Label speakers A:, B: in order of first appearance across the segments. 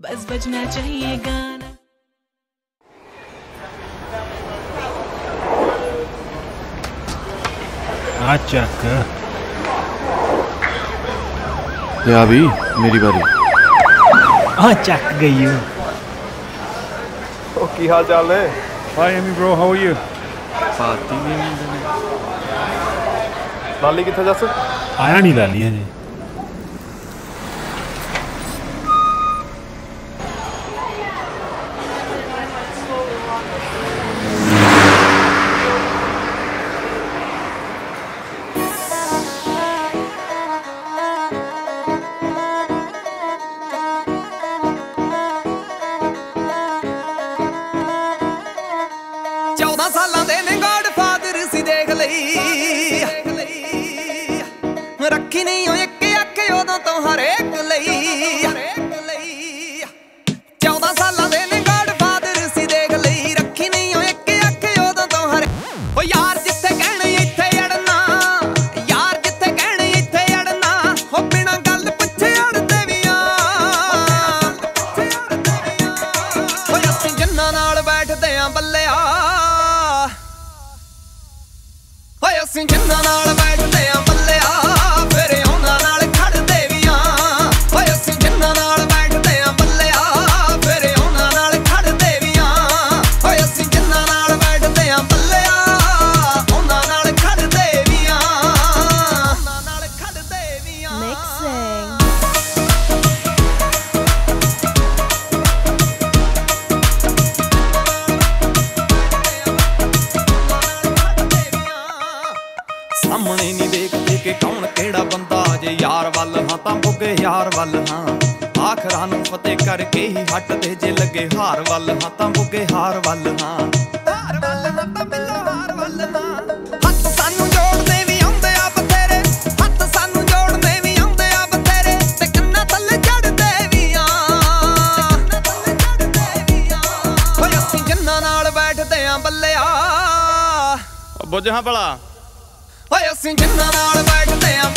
A: बस बजना चाहिए गाना।
B: अच्छा
C: ये अभी मेरी बारी।
B: हाँ चक गई हूँ। तो
D: हाल चाल
E: है?
D: Hi Ammy bro how are you party नहीं
E: लाली कितना जा सक
B: आया नहीं लाली है जी
E: ਰੱਖੀ ਨਹੀਂ ਉਹ ਇੱਕ ਅੱਖ ਉਦੋਂ ਤੋਂ ਹਰੇਕ ਲਈ। ਚੌਦਾਂ ਸਾਲਾਂ ਦੇ ਨੇ ਗਾਡ ਫਾਦਰ ਸੀ ਦੇਖ ਲਈ। ਰੱਖੀ ਨਹੀਂ ਉਹ ਇੱਕ ਅੱਖ ਉਦੋਂ ਤੋਂ ਹਰੇ ਓ ਯਾਰ ਜਿੱਥੇ ਕਹਿਣੇ, ਇੱਥੇ ਅੜਨਾ। ਯਾਰ ਜਿੱਥੇ ਕਹਿਣੇ, ਇੱਥੇ ਅੜਨਾ। ਹੋ ਬਿਨਾਂ ਗੱਲ ਪੁੱਛੇ ਅੜਦੇ ਵੀ ਆ। ਓਏ ਅਸੀਂ ਜੰਨਾਂ ਨਾਲ ਬੈਠਦੇ ਆਂ ਬੱਲਿਆ। ਓਏ ਅਸੀਂ ਜੰਨਾਂ ਨਾਲ ਬੈਠ ਸਾਹਮਣੇ ਨਹੀਂ ਦੇਖਦੇ ਕਿ ਕੌਣ ਕਿਹੜਾ ਬੰਦਾ ਜੇ ਯਾਰ ਵੱਲ ਹਾਂ ਤਾਂ ਬੁੱਗੇ ਯਾਰ ਵੱਲ ਹਾਂ। ਆਖਰਾਂ ਨੂੰ ਫਤਿਹ ਕਰਕੇ ਹੀ ਹਟਦੇ ਜੇ ਲੱਗੇ ਹਾਰ ਵੱਲ ਹਾਂ ਤਾਂ ਬੁੱਗੇ ਹਾਰ ਵੱਲ ਹਾਂ। ਹਾਰ ਵੱਲ ਹਾਂ ਤਾਂ ਬਿੱਲੋ ਹਾਰ ਵੱਲ ਹਾਂ ਹੱਥ ਸਾਨੂੰ ਜੋੜਦੇ ਵੀ ਆਉਂਦੇ ਆ ਬਥੇਰੇ। ਹੱਥ ਸਾਨੂੰ ਜੋੜਦੇ ਵੀ ਆਉਂਦੇ ਆ ਬਥੇਰੇ। ਤੇ ਕੰਨਾਂ ਥੱਲੇ ਚੜਦੇ ਵੀ ਆ। ਕੰਨਾਂ ਥੱਲੇ ਚੜਦੇ ਵੀ ਆ ਓਏ ਅਸੀਂ ਜੰਨਾਂ ਨਾਲ ਬੈਠਦੇ ਆ ਬੱਲਿਆ। ਬੁੱਝ ਹਾਂ ਭਲਾ। ਓਏ ਅਸੀਂ ਜਿੰਨਾਂ ਨਾਲ ਬੈਠਦੇ ਆਂ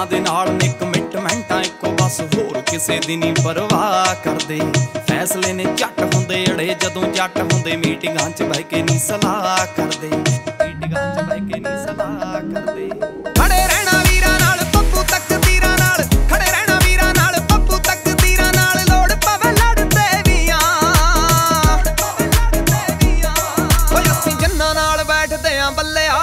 E: ਮਿੰਟਾਂ ਦੇ ਨਾਲ ਨੇ ਕਮਿਟਮੈਂਟਾਂ ਇੱਕੋ ਬਸ, ਹੋਰ ਕਿਸੇ ਦੀ ਨਹੀਂ ਪਰਵਾਹ ਕਰਦੇ। ਫੈਸਲੇ ਨੇ ਝੱਟ ਹੁੰਦੇ, ਅੜੇ ਜਦੋਂ ਜੱਟ ਹੁੰਦੇ, ਮੀਟਿੰਗਾਂ 'ਚ ਬਹਿ ਕੇ ਨਹੀਂ ਸਲਾਹ ਕਰਦੇ। ਮੀਟਿੰਗਾਂ 'ਚ ਬਹਿ ਕੇ ਨਹੀਂ ਸਲਾਹ ਕਰਦੇ। ਖੜੇ ਰਹਿਣਾ ਵੀਰਾਂ ਨਾਲ, ਪੱਪੂ ਤਕਦੀਰਾਂ ਨਾਲ। ਖੜੇ ਰਹਿਣਾ ਵੀਰਾਂ ਨਾਲ, ਪੱਪੂ ਤਕਦੀਰਾਂ ਨਾਲ। ਲੋੜ ਪਵੇ ਲੜਦੇ ਵੀਆਂ ਓਏ ਅਸੀਂ ਜੰਨਾਂ ਨਾਲ ਬੈਠਦੇ ਆਂ ਬੱਲਿਆ